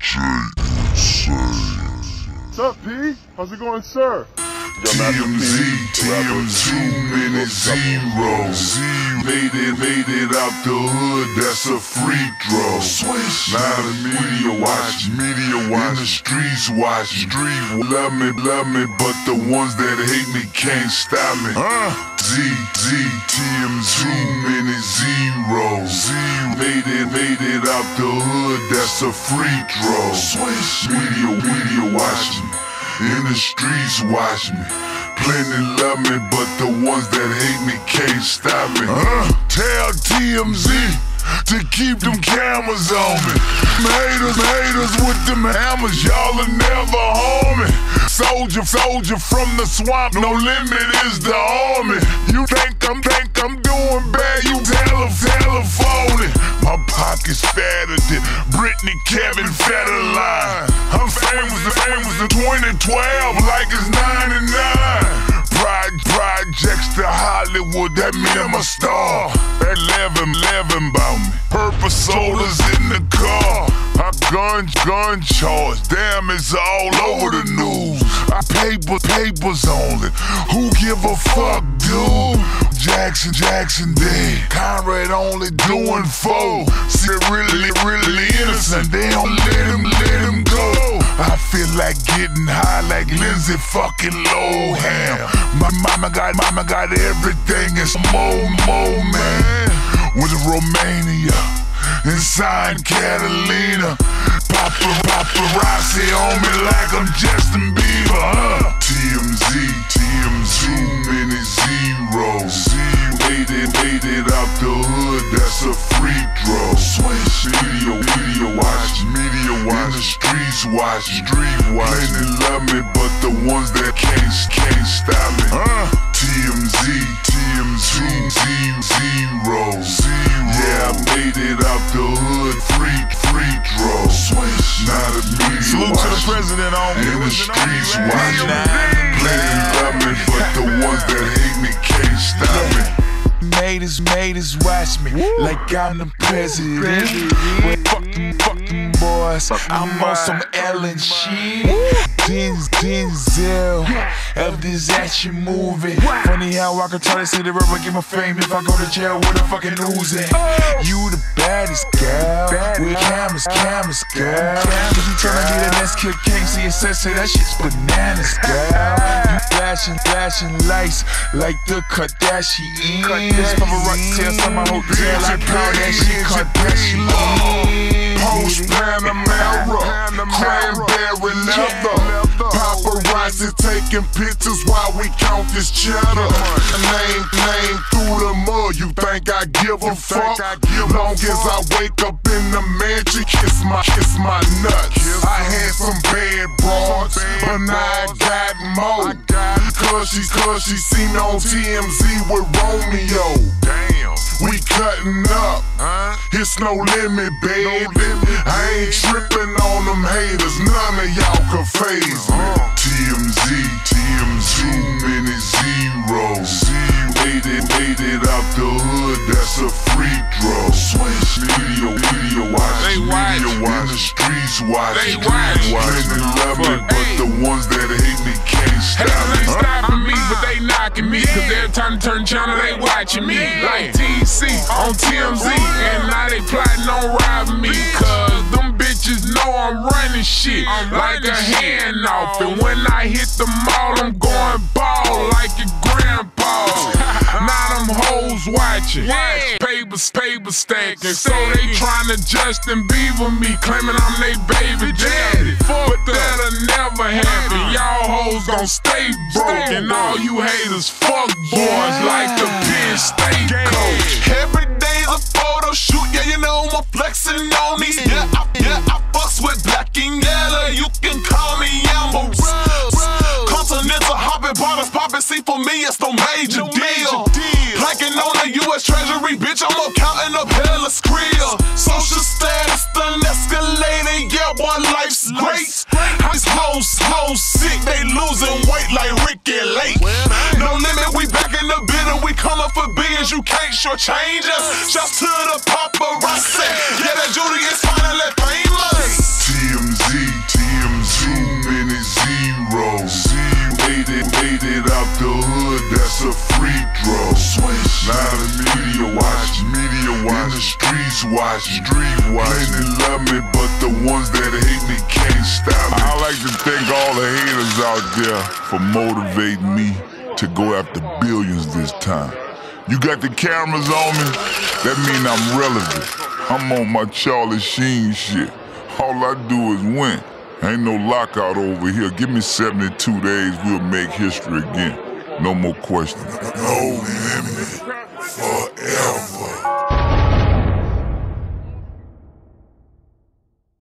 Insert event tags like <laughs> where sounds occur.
What's up, P? How's it going, sir? TMZ, TMZ, minute zero. Z made it, made it out the hood, that's a free throw. Swish. Now the media watch, media watch, in the streets watch, street love me, love me, but the ones that hate me can't stop me. Uh. Z, Z, TMZ, minute zero. Z made it, made it out the hood, that's a free throw. Swish. Media, media. In the streets watch me. Plenty love me, but the ones that hate me can't stop me. Uh, tell TMZ to keep them cameras on me. Haters, haters with them hammers, y'all will never harm me. Soldier, soldier from the swamp, no limit is the army. You think I'm, think 12 like it's 99. Projects to Hollywood, that mean I'm a star. 11, 11 bout me. Purple sodas in the car. I gun, gun charge. Damn, it's all over the news. I paper, papers only. Who give a fuck, dude? Jackson, Jackson dead. Conrad only doing four. See, really, really innocent. They don't let him, let him go. I feel like getting high like Lindsay fucking Lohan. My mama got, mama got everything. It's more, more, man. With Romania. Inside Catalina, Papa, paparazzi on me like I'm Justin watch, street watch. Plenty love me, but the ones that can't, can't stop me. Huh? TMZ, TMZ, zero. Yeah, I made it out the hood, free, free throw. Swish, not a media Salute watch. to the president on the streets watch. Plenty Haters, haters watch me like I'm the president. Well, fuck them, fuck them boys. I'm on some Ellen shit. Denz, Denzel of this action movie. Funny how I can try to see the rubber get my fame if I go to jail with a fucking oozing. You the baddest girl with cameras, cameras, girl. If you tryna be the next kid, can't see say that shit's bananas, girl. You flashing, flashing lights like the Kardashians. Paparazzi tell some my hotel, I call that shit Kardashian. Porsche Panamera, cranberry leather. Paparazzi taking pictures while we count this cheddar. Name, name through the mud. You think I give a fuck? Long as I wake up in the mansion, kiss my, kiss my nuts. I had some bad broads, but now I got more. Cause she, cause she seen on TMZ with Romeo. Damn. We cutting up. It's no limit, baby. I ain't tripping on them haters. None of y'all can phase me. TMZ, TMZ, too many zeros. Made it out the hood. That's a free throw. Swish, video, video watch, They watch. media watch. In the streets watch, They street watch. They love me, but Hey. the ones that hate me can't stop me. ain't stopping me, but they knocking me. Cause time turn channel, they watching me. Like TC on TMZ. And now they plotting on robbing me. Cause them bitches know I'm running shit like a hand off. And when I hit the mall, I'm going ball like your grandpa. <laughs> now them hoes watching. Papers, paper stacking. So they trying to Justin Bieber me, claiming I'm they baby daddy. But that'll never happen. Y'all hoes gon' stay broke. And all you haters, fuck boys like the Penn State coach. Every day's a photo shoot, yeah, you know I'm flexing on these. Yeah, I I'm up counting up hella squeal. Social status done escalated, yeah, boy, life's great. These hoes, hoes sick, they losing weight like Ricki Lake. No limit, we back in the bitter, we coming for billions, you can't shortchange us. Shouts to the paparazzi, yeah, that Judy is finally famous. TMZ, TMZ, too many zeros. Made it, made it out the hood, that's a free throw. Now the watch. the streets watch. Street watch. Plenty love me, but the ones that hate me can't stop me. I like to thank all the haters out there for motivating me to go after billions this time. You got the cameras on me, that mean I'm relevant. I'm on my Charlie Sheen shit. All I do is win. Ain't no lockout over here. Give me 72 days, we'll make history again. No more questions. No limit forever.